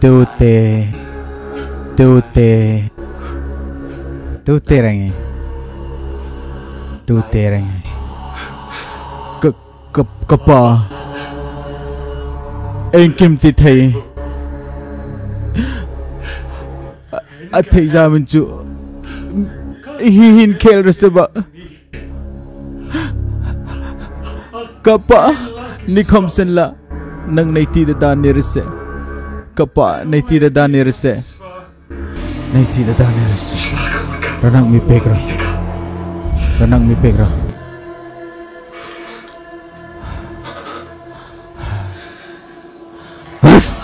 tiêu tê. Tiêu tê. Tiêu tê rằng ấy tiêu tê rằng ấy cực cực cực bò. Anh kim thì thầy. À thầy ra mình chú hi hin kêu rồi se ba cặp ni khom sen la nang nei ti da ni ra se kapa nei ti da da ni ra se ಕಪ್ಪ ನೈತಿದ ನಿರಸೆ ನೈತಿದ ನಿರಸೆ ರಣಂಗ್ ಮಿ ಪೇಗ್ರ ರಣಂಗ್ ಮಿ ಪೇಗ್ರ Huh?